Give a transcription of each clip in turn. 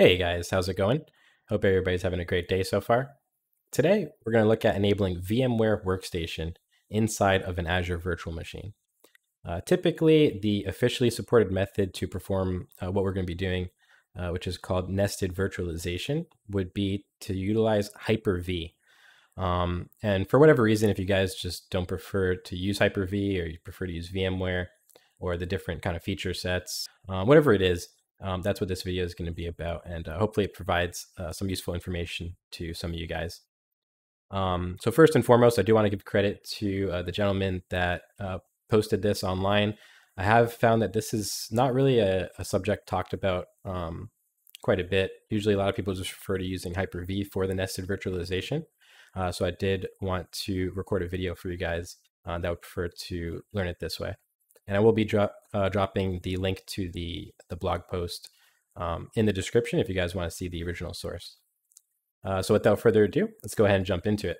Hey guys, how's it going? Hope everybody's having a great day so far. Today, we're going to look at enabling VMware Workstation inside of an Azure virtual machine. Uh, typically, the officially supported method to perform uh, what we're going to be doing, uh, which is called nested virtualization, would be to utilize Hyper-V. Um, and for whatever reason, if you guys just don't prefer to use Hyper-V or you prefer to use VMware or the different kind of feature sets, uh, whatever it is, um, that's what this video is going to be about. And uh, hopefully it provides uh, some useful information to some of you guys. Um, so first and foremost, I do want to give credit to uh, the gentleman that uh, posted this online. I have found that this is not really a, a subject talked about um, quite a bit. Usually a lot of people just refer to using Hyper-V for the nested virtualization. Uh, so I did want to record a video for you guys uh, that would prefer to learn it this way and I will be dro- uh, dropping the link to the the blog post um, in the description if you guys want to see the original source. Uh, so without further ado, let's go ahead and jump into it.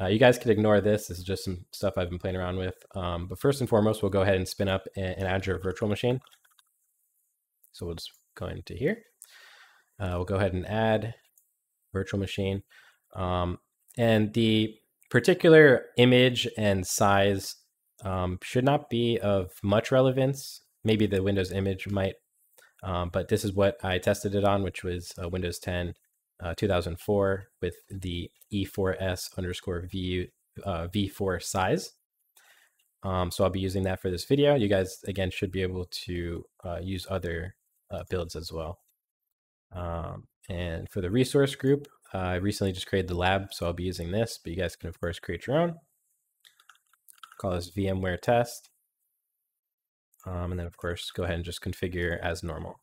Uh, you guys can ignore this. This is just some stuff I've been playing around with. Um, but first and foremost, we'll go ahead and spin up an, an Azure virtual machine. So we'll just go into here. Uh, we'll go ahead and add virtual machine. Um, and the particular image and size um, should not be of much relevance. Maybe the Windows image might, um, but this is what I tested it on, which was uh, Windows 10 uh, 2004 with the E4S underscore V, uh, V4 size. Um, so I'll be using that for this video. You guys, again, should be able to uh, use other uh, builds as well. Um, and for the resource group, I recently just created the lab, so I'll be using this, but you guys can, of course, create your own call this VMware test. Um, and then, of course, go ahead and just configure as normal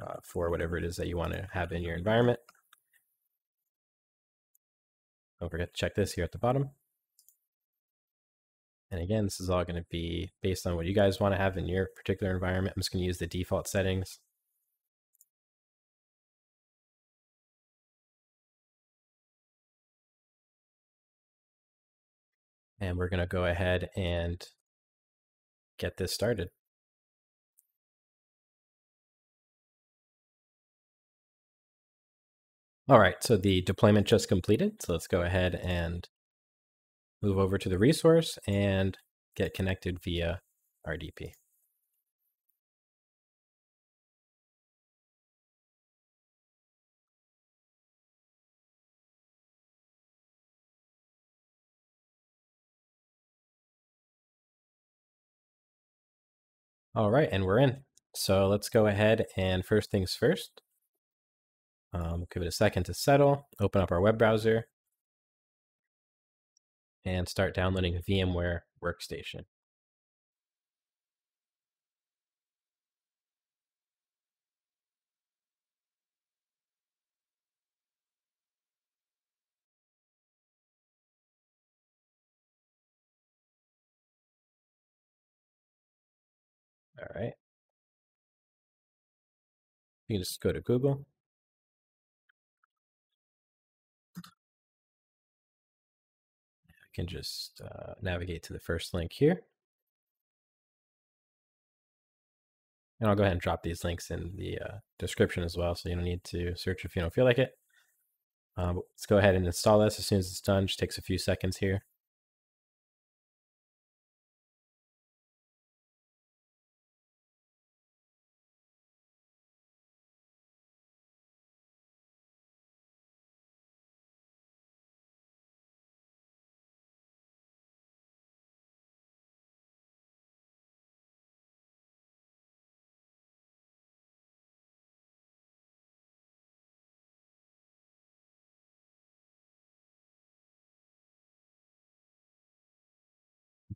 uh, for whatever it is that you want to have in your environment. Don't forget to check this here at the bottom. And again, this is all going to be based on what you guys want to have in your particular environment. I'm just going to use the default settings. And we're going to go ahead and get this started. All right, so the deployment just completed. So let's go ahead and move over to the resource and get connected via RDP. All right, and we're in. So let's go ahead and first things first, um, give it a second to settle, open up our web browser, and start downloading VMware Workstation. All right. You can just go to Google. I can just uh, navigate to the first link here. And I'll go ahead and drop these links in the uh, description as well, so you don't need to search if you don't feel like it. Um, let's go ahead and install this as soon as it's done. Just takes a few seconds here.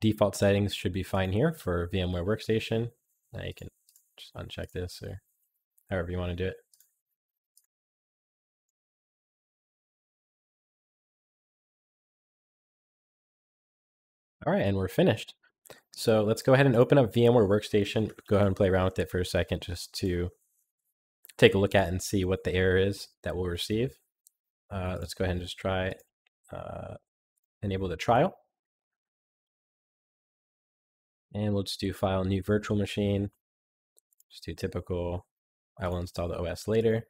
Default settings should be fine here for VMware Workstation. Now you can just uncheck this or however you want to do it. All right, and we're finished. So let's go ahead and open up VMware Workstation. Go ahead and play around with it for a second just to take a look at and see what the error is that we'll receive. Uh, let's go ahead and just try uh, enable the trial. And we'll just do file new virtual machine. Just do typical, I will install the OS later.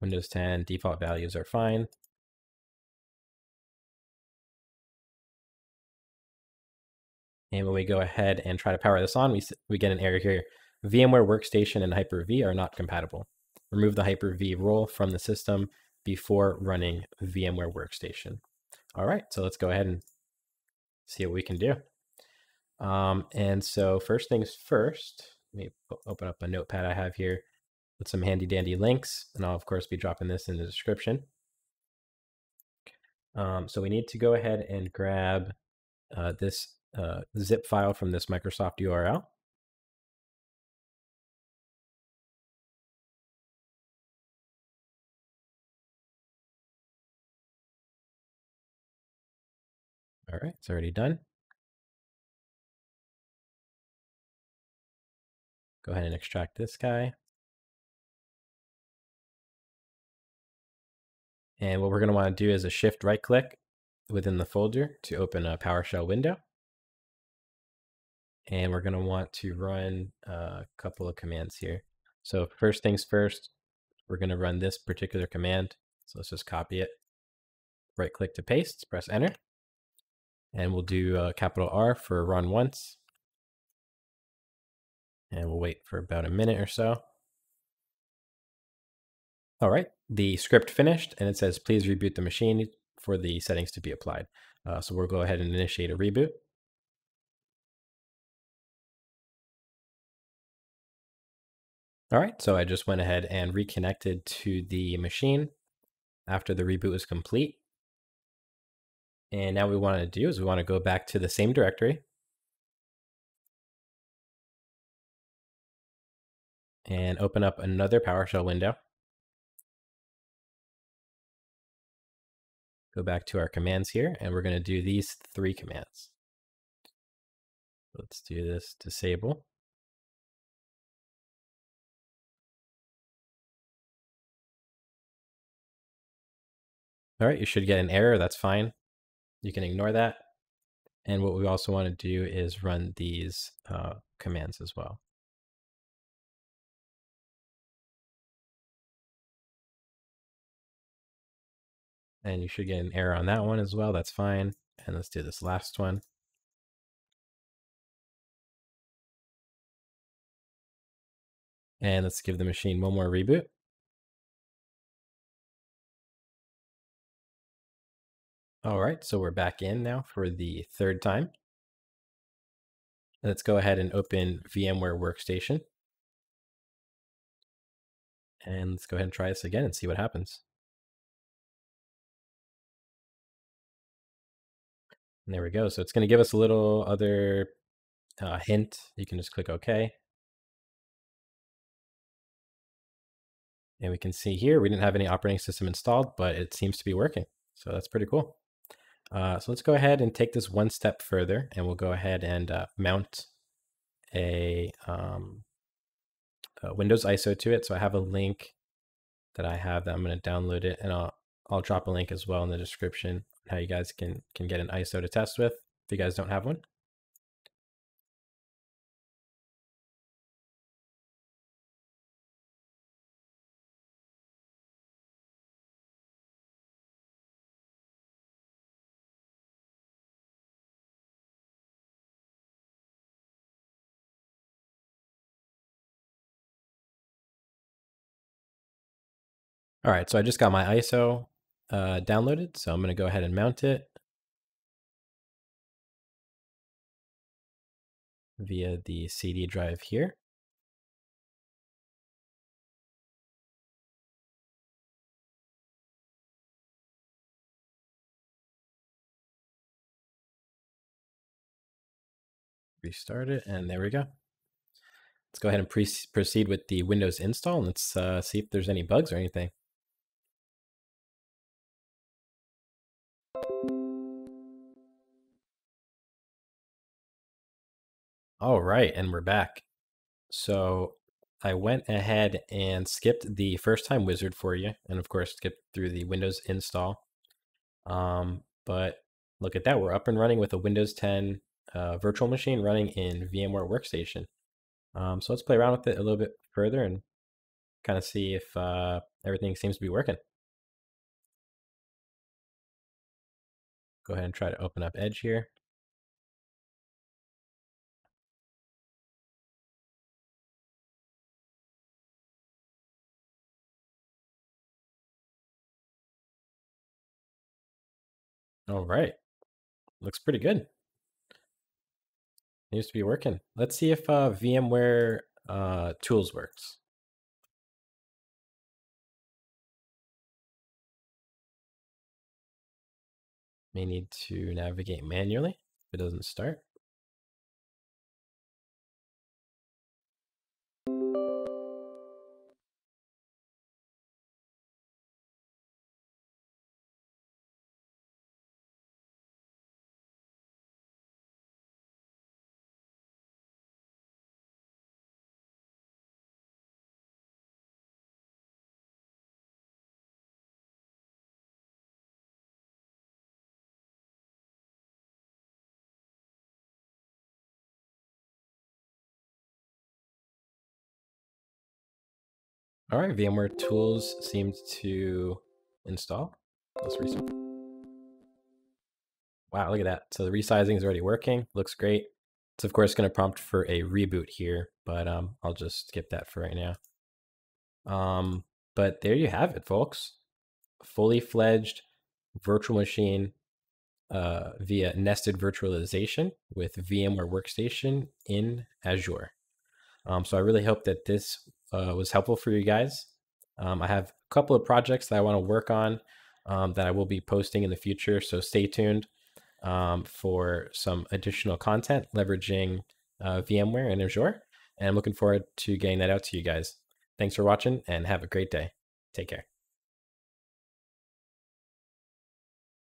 Windows 10 default values are fine. And when we go ahead and try to power this on, we, we get an error here. VMware Workstation and Hyper-V are not compatible. Remove the Hyper-V role from the system before running VMware Workstation. All right, so let's go ahead and see what we can do. Um, and so first things first, let me open up a notepad I have here with some handy dandy links, and I'll of course be dropping this in the description. Um, so we need to go ahead and grab uh, this uh, zip file from this Microsoft URL. All right, it's already done. Go ahead and extract this guy. And what we're going to want to do is a shift right click within the folder to open a PowerShell window. And we're going to want to run a couple of commands here. So first things first, we're going to run this particular command. So let's just copy it. Right click to paste, press enter. And we'll do a capital R for run once. And we'll wait for about a minute or so. All right, the script finished and it says please reboot the machine for the settings to be applied. Uh, so we'll go ahead and initiate a reboot. All right, so I just went ahead and reconnected to the machine after the reboot was complete. And now we want to do is we want to go back to the same directory. And open up another PowerShell window. go back to our commands here, and we're going to do these three commands. Let's do this disable. All right, you should get an error. That's fine. You can ignore that. And what we also want to do is run these uh, commands as well. And you should get an error on that one as well. That's fine. And let's do this last one. And let's give the machine one more reboot. All right, so we're back in now for the third time. Let's go ahead and open VMware Workstation. And let's go ahead and try this again and see what happens. And there we go. So it's going to give us a little other uh, hint. You can just click OK. And we can see here, we didn't have any operating system installed, but it seems to be working. So that's pretty cool. Uh, so let's go ahead and take this one step further and we'll go ahead and uh, mount a, um, a, Windows ISO to it. So I have a link that I have that I'm going to download it and I'll, I'll drop a link as well in the description how you guys can can get an ISO to test with if you guys don't have one. All right, so I just got my ISO uh, downloaded. So I'm going to go ahead and mount it via the CD drive here. Restart it, and there we go. Let's go ahead and proceed with the Windows install. And let's uh, see if there's any bugs or anything. All right, and we're back. So I went ahead and skipped the first time wizard for you, and of course skipped through the Windows install. Um, but look at that, we're up and running with a Windows 10 uh, virtual machine running in VMware Workstation. Um, so let's play around with it a little bit further and kind of see if uh, everything seems to be working. Go ahead and try to open up Edge here. All right. Looks pretty good. Seems to be working. Let's see if uh, VMware uh, Tools works. May need to navigate manually if it doesn't start. All right, VMware Tools seemed to install. Let's restart. Wow, look at that. So the resizing is already working. Looks great. It's of course going to prompt for a reboot here, but um, I'll just skip that for right now. Um, but there you have it, folks. Fully fledged virtual machine uh, via nested virtualization with VMware Workstation in Azure. Um, so I really hope that this uh, was helpful for you guys. Um, I have a couple of projects that I want to work on um, that I will be posting in the future. So stay tuned um, for some additional content leveraging uh, VMware and Azure. And I'm looking forward to getting that out to you guys. Thanks for watching and have a great day. Take care.